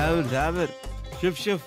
حاول ثامر شوف شوف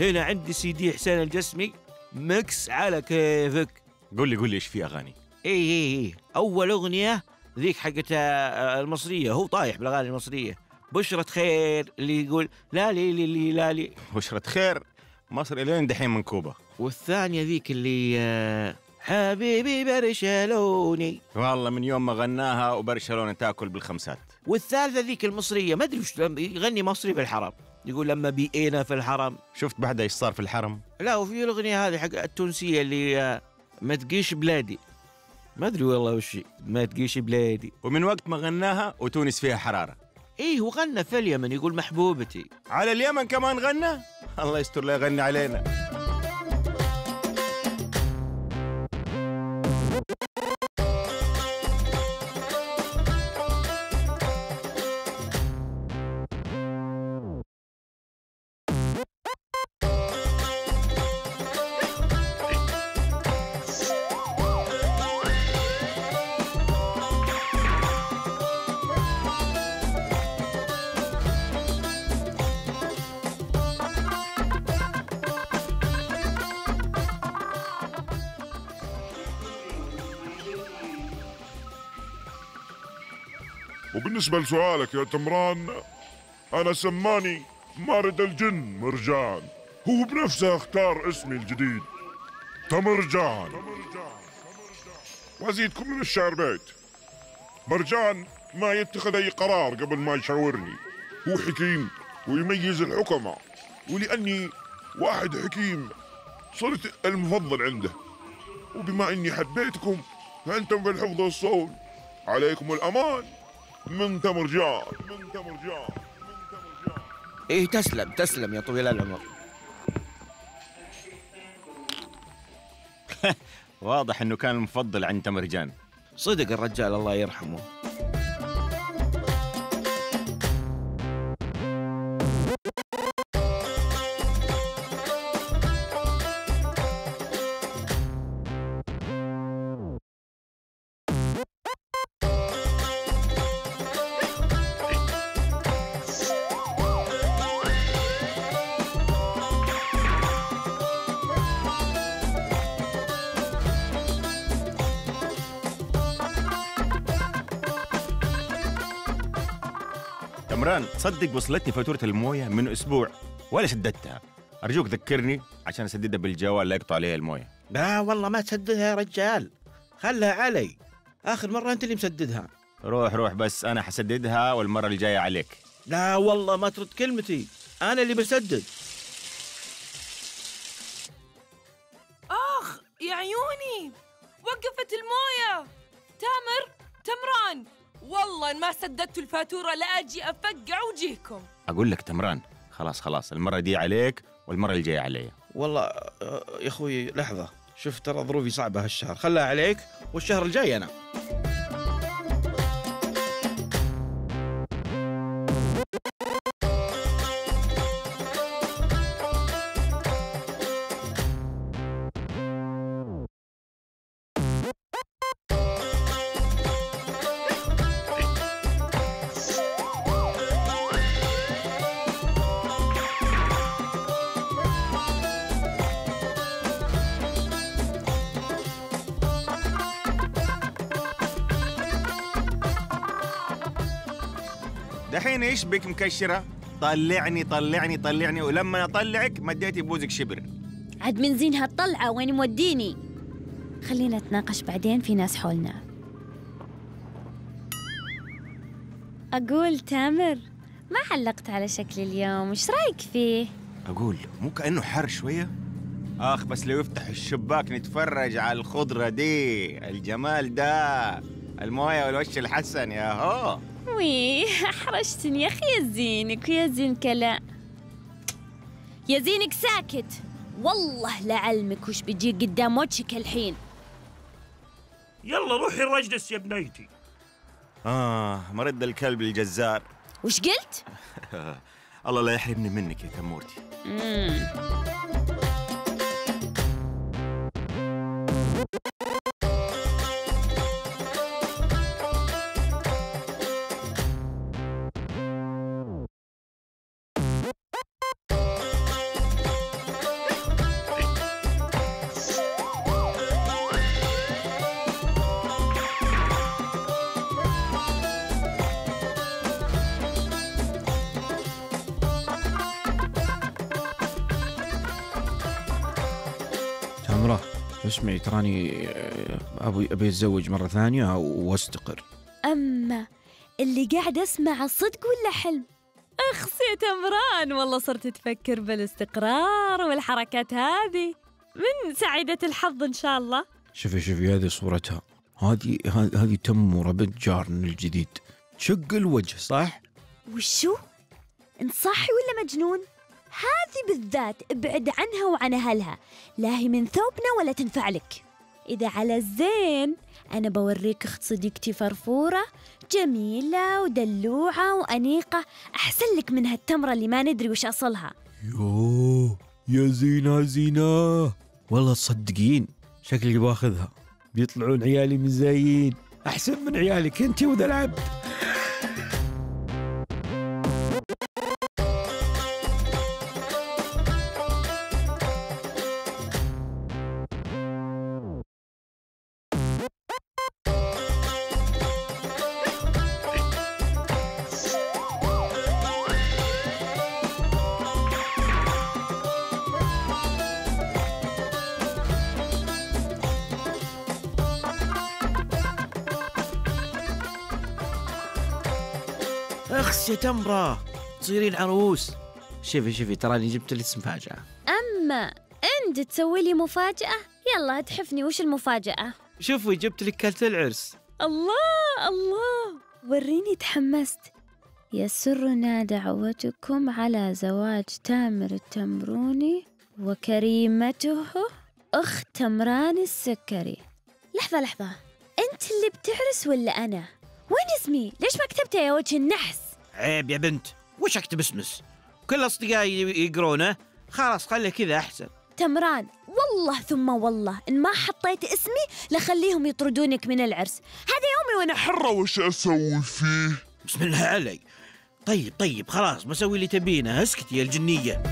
هنا عندي سي دي حسين الجسمي mix على كيفك. قول لي قول لي إيش في أغاني؟ اي اي اي أول أغنية ذيك حقت آه، المصرية. هو طايح بالأغاني المصرية. بشرة خير اللي يقول لا لي لي لي لا لي. بشرة خير مصر إلين دحين منكوبه والثانية ذيك اللي آه، حبيبي برشلوني. والله من يوم ما غناها وبرشلونه تاكل بالخمسات. والثالثة ذيك المصرية ما أدري وش يغني مصري في الحرم يقول لما بيئنا في الحرم. شفت بعدها إيش صار في الحرم؟ لا وفي الأغنية هذه حق التونسية اللي آه، ما تقيش بلادي. ما أدري والله وش. ما تقيش بلادي. ومن وقت ما غناها وتونس فيها حرارة. إيه وغنى في اليمن يقول محبوبتي. على اليمن كمان غنى؟ الله يستر لا يغني علينا. وبالنسبة لسؤالك يا تمران أنا سماني مارد الجن مرجان. هو بنفسه أختار اسمي الجديد. تمرجان. وأزيدكم من الشعر بيت. مرجان ما يتخذ أي قرار قبل ما يشاورني. هو حكيم ويميز الحكماء. ولأني واحد حكيم صرت المفضل عنده. وبما أني حبيتكم فأنتم في الحفظ والصون. عليكم الأمان. من تمرجان من تمرجان إيه تسلم تسلم يا طويل العمر. واضح إنه كان المفضل عند تمرجان صدق الرجال الله يرحمه. تمران تصدق وصلتني فاتورة الموية من أسبوع ولا سددتها أرجوك ذكرني عشان أسددها بالجوال لا يقطع عليها الموية. لا والله ما تسددها يا رجال. خلها علي. آخر مرة أنت اللي مسددها. روح روح بس أنا حسددها والمرة الجاية عليك. لا والله ما ترد كلمتي. أنا اللي بسدد. إن ما سددتوا الفاتورة لا أجي أفقع وجيكم أقول لك تمران. خلاص خلاص المرة دي عليك والمرة الجاية علي. والله يا أخوي لحظة. شوف ترى ظروفي صعبة هالشهر. خلها عليك والشهر الجاي أنا. دحين إيش بك مكشرة؟ طلعني طلعني طلعني ولما أطلعك مديتي بوزك شبر. عاد من زين هالطلعة وين موديني؟ خلينا نتناقش بعدين في ناس حولنا. أقول تامر ما علقت على شكل اليوم وش رأيك فيه؟ أقول مو كأنه حر شوية؟ آخ بس لو يفتح الشباك نتفرج على الخضرة دي الجمال ده الموية والوش الحسن يا هو وي أحرجتني يا أخي يا زينك ويا زينك لا. يا زينك ساكت. والله لعلمك وش بيجي قدام وجهك الحين. يلا روحي الرجلس يا بنيتي. آه مرد الكلب الجزار. وش قلت؟ الله لا يحرمني منك يا تمورتي. تمرة اسمعي تراني آه، ابي أبي اتزوج مرة ثانية وأستقر أما اللي قاعد أسمع صدق ولا حلم؟ أخس يا تمران والله صرت تفكر بالاستقرار والحركات هذه من سعيدة الحظ إن شاء الله شوفي شوفي هذه صورتها هذه هذه تمورة بنت جارنا الجديد شق الوجه صح؟ وشو؟ انت صاحي ولا مجنون؟ هذه بالذات ابعد عنها وعن أهلها. لا هي من ثوبنا ولا تنفع لك. إذا على الزين أنا بوريك أخت صديقتي فرفورة جميلة ودلوعة وأنيقة. أحسن لك من هالتمرة اللي ما ندري وش أصلها. يوه يا زينة زينة. والله تصدقين شكلي باخذها بيطلعون عيالي مزايين. أحسن من عيالك أنت وذا العبد. اخس يا تمرة. تصيرين عروس. شوفي شوفي تراني جبت لك مفاجأة أما أنت تسوي لي مفاجأة؟ يلا تحفني وش المفاجأة؟ شوفي جبت لك كارت العرس. الله الله. وريني تحمست. يسرنا دعوتكم على زواج تامر التمروني وكريمته أخت تمران السكري. لحظة لحظة. أنت اللي بتعرس ولا أنا؟ وين اسمي؟ ليش ما كتبته يا وجه النحس؟ عيب يا بنت وش أكتب اسمس كل أصدقائي يقرونه؟ خلاص خليه كذا أحسن. تمران والله ثم والله إن ما حطيت اسمي لخليهم يطردونك من العرس. هذا يومي وأنا حر. حرة وش أسوي فيه؟ بسم الله علي طيب طيب خلاص بسوي اللي تبينه. اسكتي يا الجنية.